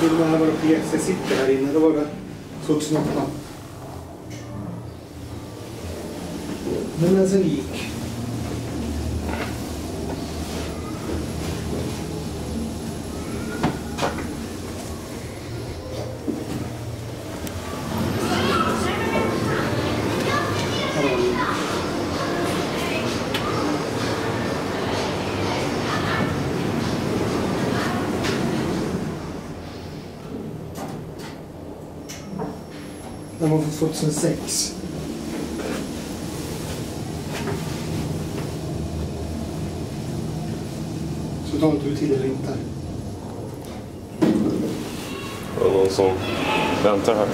till när vår PC sitter här inne. Då var det 2008. Men den sen gick. Den var från 2006. Så tar inte du tid eller inte? Det är någon som väntar här.